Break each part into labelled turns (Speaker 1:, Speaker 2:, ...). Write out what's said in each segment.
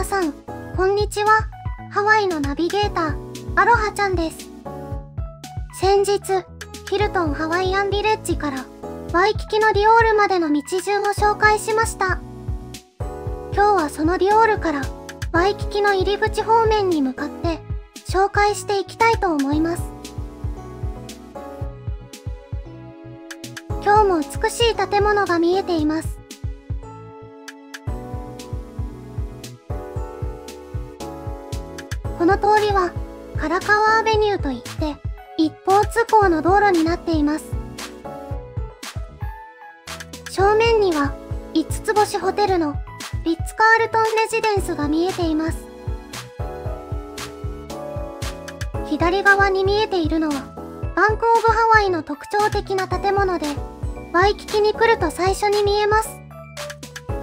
Speaker 1: 皆さん、こんにちは。ハワイのナビゲーター、アロハちゃんです。先日、ヒルトンハワイアンビレッジからワイキキのディオールまでの道順を紹介しました。今日はそのディオールからワイキキの入り口方面に向かって紹介していきたいと思います。今日も美しい建物が見えています。この通りはカラカワアベニューといって一方通行の道路になっています。正面には5つ星ホテルのリッツ・カールトン・レジデンスが見えています。左側に見えているのはバンク・オブ・ハワイの特徴的な建物でワイキキに来ると最初に見えます。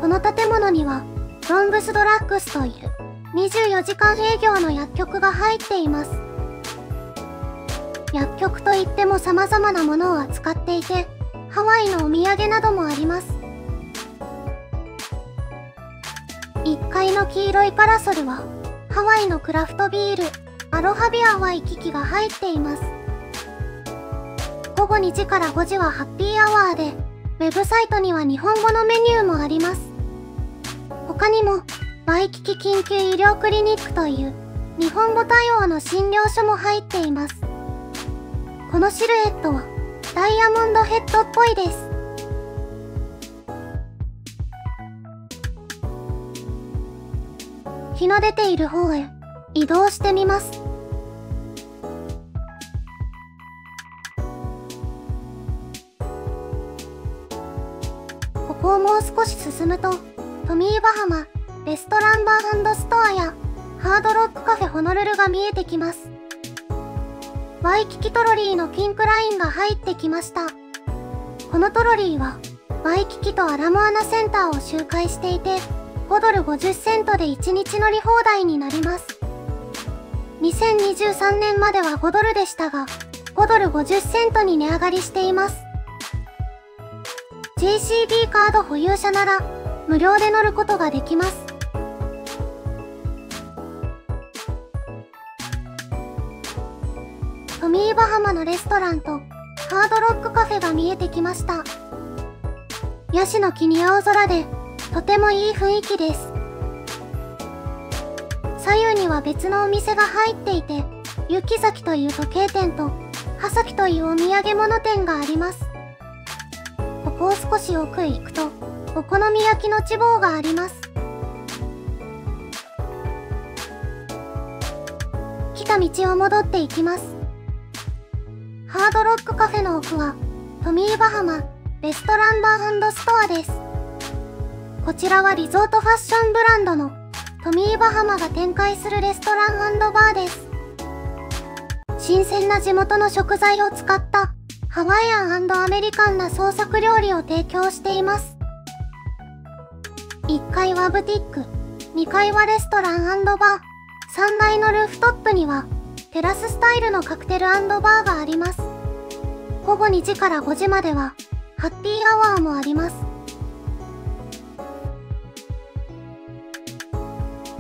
Speaker 1: この建物にはロングスドラッグスという24時間営業の薬局が入っています。薬局といっても様々なものを扱っていて、ハワイのお土産などもあります。1階の黄色いパラソルは、ハワイのクラフトビール、アロハビアワイキキが入っています。午後2時から5時はハッピーアワーで、ウェブサイトには日本語のメニューもあります。他にも、ワイキキ緊急医療クリニックという日本語対応の診療所も入っています。このシルエットはダイヤモンドヘッドっぽいです。日の出ている方へ移動してみます。ここをもう少し進むとトミーバハマレストランバーストアやハードロックカフェホノルルが見えてきます。ワイキキトロリーのピンクラインが入ってきました。このトロリーはワイキキとアラモアナセンターを周回していて5ドル50セントで1日乗り放題になります。2023年までは5ドルでしたが5ドル50セントに値上がりしています。JCB カード保有者なら無料で乗ることができます。ミーバハマのレストランとハードロックカフェが見えてきました。ヤシの木に青空でとてもいい雰囲気です。左右には別のお店が入っていて、雪崎という時計店と葉崎というお土産物店があります。ここを少し奥へ行くと、お好み焼きの地棒があります。来た道を戻っていきます。ハードロックカフェの奥は、トミーバハマレストランバーストアです。こちらはリゾートファッションブランドのトミーバハマが展開するレストランバーです。新鮮な地元の食材を使ったハワイアンアメリカンな創作料理を提供しています。1階はブティック、2階はレストランバー、3階のルーフトップにはテラススタイルのカクテルバーがあります。午後2時から5時までは、ハッピーアワーもあります。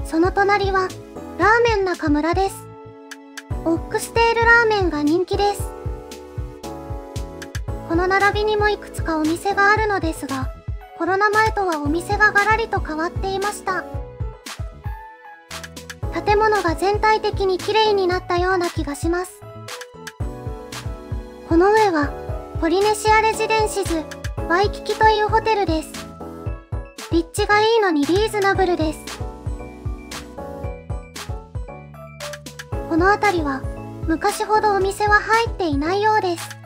Speaker 1: その隣は、ラーメン中村です。オックステールラーメンが人気です。この並びにもいくつかお店があるのですが、コロナ前とはお店がガラリと変わっていました。建物が全体的に綺麗になったような気がします。この上は、ポリネシアレジデンシズ、ワイキキというホテルです。立地がいいのにリーズナブルです。この辺りは、昔ほどお店は入っていないようです。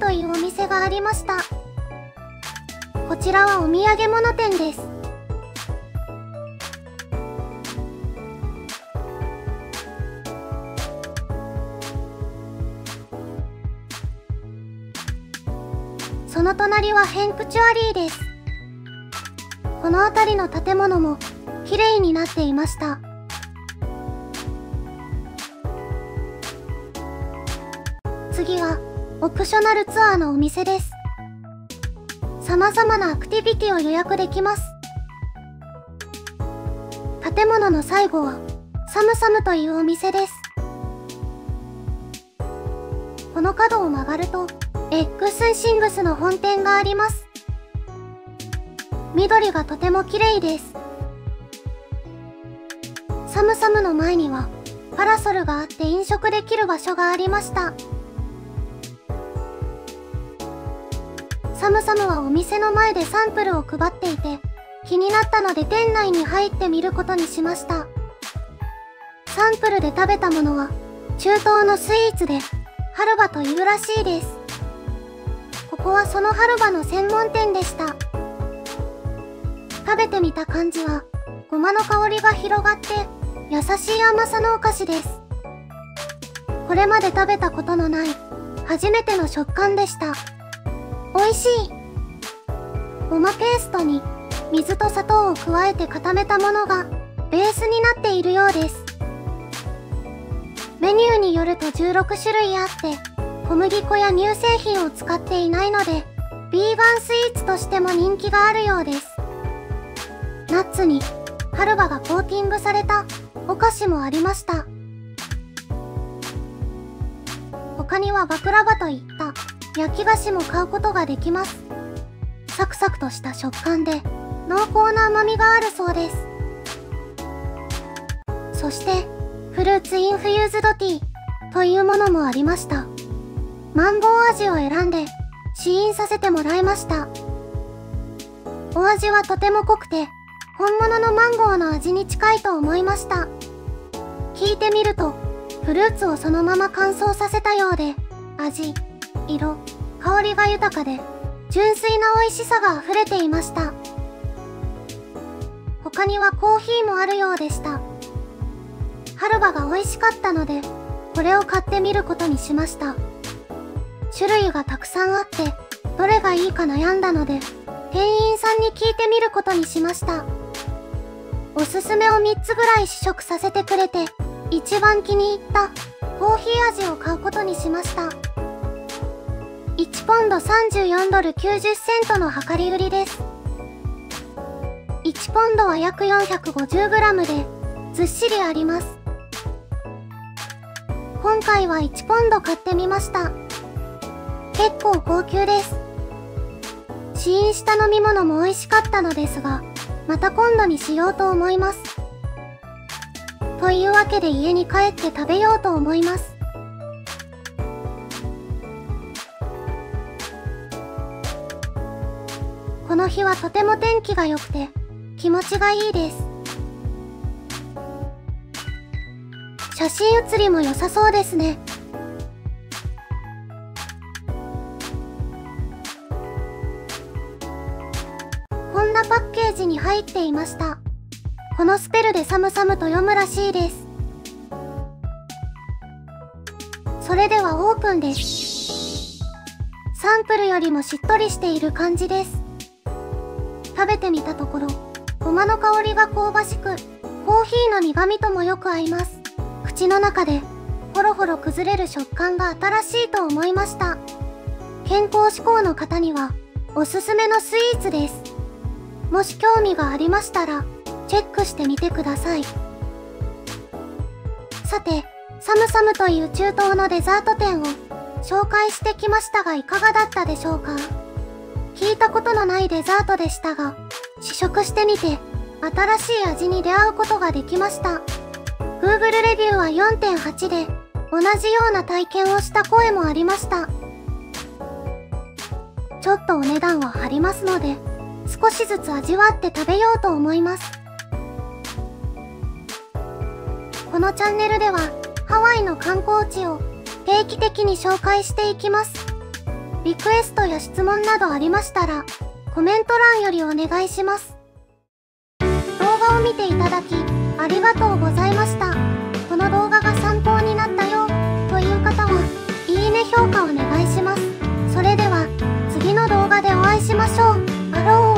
Speaker 1: というお店がありました。こちらはお土産物店です。その隣はヘンクチュアリーです。この辺りの建物も綺麗になっていました。次は、オプショナルツアーのお店です。様々なアクティビティを予約できます。建物の最後は、サムサムというお店です。この角を曲がると、X シングスの本店があります。緑がとても綺麗です。サムサムの前には、パラソルがあって飲食できる場所がありました。サムサムはお店の前でサンプルを配っていて、気になったので店内に入ってみることにしました。サンプルで食べたものは、中東のスイーツで、ハルバというらしいです。ここはそのハルバの専門店でした。食べてみた感じは、ごまの香りが広がって、優しい甘さのお菓子です。これまで食べたことのない、初めての食感でした。美味しいごまペーストに、水と砂糖を加えて固めたものが、ベースになっているようです。メニューによると16種類あって、小麦粉や乳製品を使っていないので、ビーガンスイーツとしても人気があるようです。ナッツに、ハルバがコーティングされたお菓子もありました。他にはバクラバといった焼き菓子も買うことができます。サクサクとした食感で濃厚な甘みがあるそうです。そして、フルーツインフユーズドティーというものもありました。マンゴー味を選んで試飲させてもらいました。お味はとても濃くて、本物のマンゴーの味に近いと思いました。聞いてみると、フルーツをそのまま乾燥させたようで、味、色、香りが豊かで、純粋な美味しさが溢れていました。他にはコーヒーもあるようでした。ハルバが美味しかったので、これを買ってみることにしました。種類がたくさんあって、どれがいいか悩んだので、店員さんに聞いてみることにしました。おすすめを3つぐらい試食させてくれて、一番気に入ったコーヒー味を買うことにしました。1ポンド34ドル90セントの量り売りです。1ポンドは約 450g で、ずっしりあります。今回は1ポンド買ってみました。結構高級です。試飲した飲み物も美味しかったのですが、また今度にしようと思います。というわけで家に帰って食べようと思います。この日はとても天気が良くて気持ちがいいです。写真写りも良さそうですねこんな。パッケージに入っていました。このスペルでサムサムと読むらしいです。それではオープンです。サンプルよりもしっとりしている感じです。食べてみたところ、ごまの香りが香ばしく、コーヒーの苦味ともよく合います。口の中で、ほろほろ崩れる食感が新しいと思いました。健康志向の方には、おすすめのスイーツです。もし興味がありましたら、チェックしてみてください。さて、サムサムという中東のデザート店を紹介してきましたがいかがだったでしょうか？聞いたことのないデザートでしたが、試食してみて、新しい味に出会うことができました。Google レビューは4.8で、同じような体験をした声もありました。ちょっとお値段は張りますので、少しずつ味わって食べようと思います。このチャンネルではハワイの観光地を定期的に紹介していきます。リクエストや質問などありましたらコメント欄よりお願いします。動画を見ていただきありがとうございました。この動画が参考になったよという方はいいね評価お願いします。それでは次の動画でお会いしましょう。